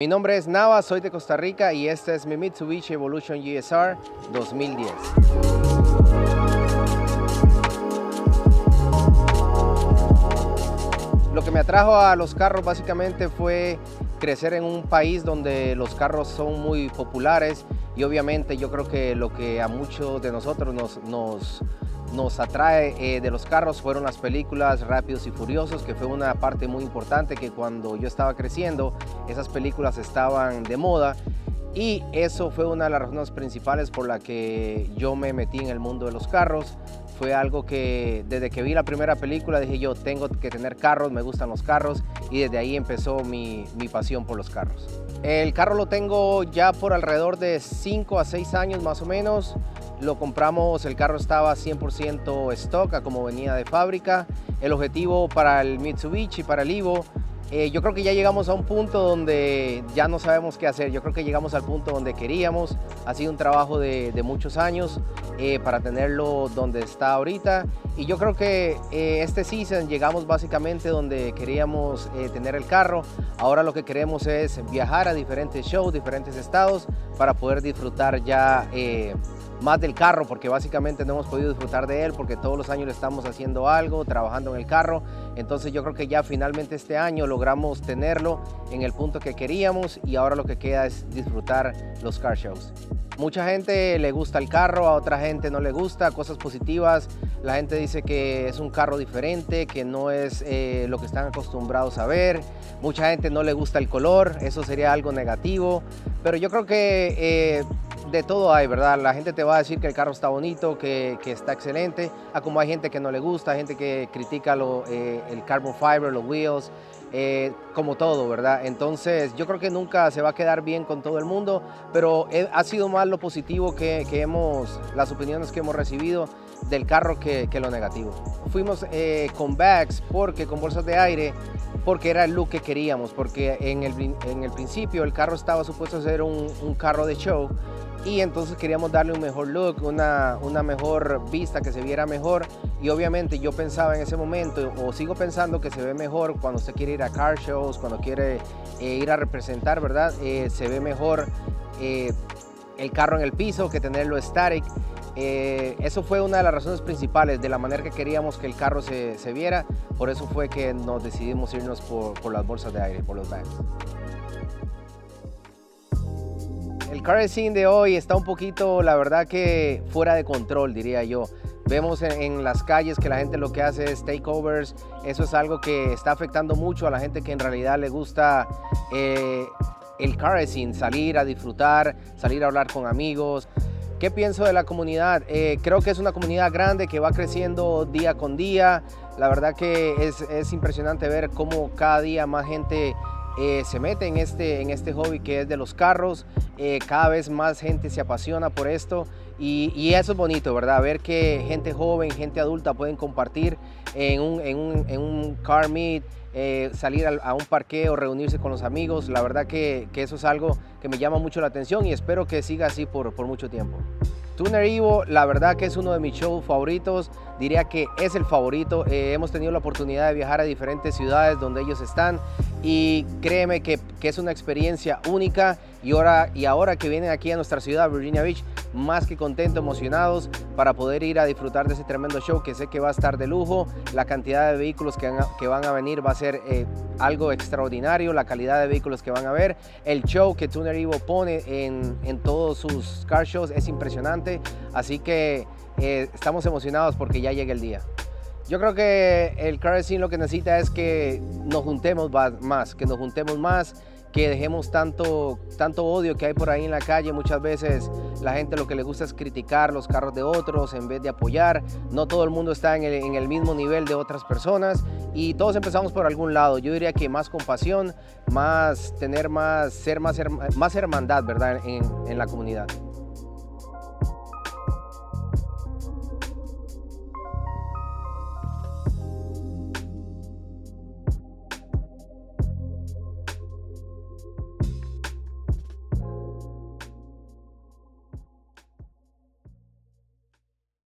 Mi nombre es Nava, soy de Costa Rica y este es mi Mitsubishi Evolution GSR 2010. Lo que me atrajo a los carros básicamente fue crecer en un país donde los carros son muy populares y obviamente yo creo que lo que a muchos de nosotros nos, nos nos atrae eh, de los carros fueron las películas Rápidos y Furiosos, que fue una parte muy importante que cuando yo estaba creciendo, esas películas estaban de moda y eso fue una de las razones principales por la que yo me metí en el mundo de los carros. Fue algo que desde que vi la primera película dije yo tengo que tener carros, me gustan los carros y desde ahí empezó mi, mi pasión por los carros. El carro lo tengo ya por alrededor de 5 a 6 años más o menos. Lo compramos, el carro estaba 100% stock, como venía de fábrica. El objetivo para el Mitsubishi, para el Evo, eh, yo creo que ya llegamos a un punto donde ya no sabemos qué hacer. Yo creo que llegamos al punto donde queríamos. Ha sido un trabajo de, muchos años eh, para tenerlo donde está ahorita. Y yo creo que eh, este season llegamos básicamente donde queríamos tener el carro. Ahora lo que queremos es viajar a diferentes shows, diferentes estados para poder disfrutar ya más del carro porque básicamente no hemos podido disfrutar de él porque todos los años le estamos haciendo algo, trabajando en el carro. Entonces yo creo que ya finalmente este año logramos tenerlo en el punto que queríamos y ahora lo que queda es disfrutar los car shows. Mucha gente le gusta el carro, a otra gente no le gusta, cosas positivas. La gente dice que es un carro diferente, que no es eh, lo que están acostumbrados a ver. Mucha gente no le gusta el color, eso sería algo negativo. Pero yo creo que eh, de todo hay, ¿verdad? La gente te va a decir que el carro está bonito, que, está excelente, a como hay gente que no le gusta, gente que critica lo, eh, el carbon fiber, los wheels, eh, como todo, ¿verdad? Entonces yo creo que nunca se va a quedar bien con todo el mundo, pero ha sido más lo positivo que, hemos, las opiniones que hemos recibido del carro que, lo negativo. Fuimos con bags, porque con bolsas de aire, porque era el look que queríamos, porque en el, en el principio el carro estaba supuesto a ser un, un carro de show y entonces queríamos darle un mejor look, una, una mejor vista, que se viera mejor y obviamente yo pensaba en ese momento o sigo pensando que se ve mejor cuando usted quiere ir a car shows, cuando quiere eh, ir a representar, ¿verdad? Eh, se ve mejor eh, el carro en el piso que tenerlo static. Eso fue una de las razones principales de la manera que queríamos que el carro se, se viera, por eso fue que nos decidimos irnos por, por las bolsas de aire, por los bags. El car scene de hoy está un poquito, la verdad que fuera de control, diría yo. Vemos en, las calles que la gente lo que hace es takeovers. Eso es algo que está afectando mucho a la gente que en realidad le gusta eh, el car salir a disfrutar, salir a hablar con amigos. ¿Qué pienso de la comunidad? Eh, creo que es una comunidad grande que va creciendo día con día. La verdad que es, es impresionante ver cómo cada día más gente eh, se mete en este, en este hobby que es de los carros. Eh, cada vez más gente se apasiona por esto y, eso es bonito, ¿verdad? Ver que gente joven, gente adulta pueden compartir en un, car meet, eh, salir a, un parqueo, reunirse con los amigos. La verdad que, eso es algo que me llama mucho la atención y espero que siga así por, mucho tiempo. Tuner Evo, la verdad que es uno de mis shows favoritos, diría que es el favorito. hemos tenido la oportunidad de viajar a diferentes ciudades donde ellos están y créeme que, es una experiencia única y ahora, y ahora que vienen aquí a nuestra ciudad, Virginia Beach, más que contentos, emocionados para poder ir a disfrutar de ese tremendo show que sé que va a estar de lujo, la cantidad de vehículos que, que van a venir va a ser eh, algo extraordinario, la calidad de vehículos que van a ver, el show que Tuner Evo pone en, en todos sus car shows es impresionante, así que eh, estamos emocionados porque ya llega el día. Yo creo que el car scene lo que necesita es que nos juntemos más, que nos juntemos más, que dejemos tanto, tanto odio que hay por ahí en la calle. Muchas veces la gente lo que le gusta es criticar los carros de otros en vez de apoyar. No todo el mundo está en el, mismo nivel de otras personas y todos empezamos por algún lado. Yo diría que más compasión, más tener más, ser más, más hermandad, ¿verdad? en la comunidad.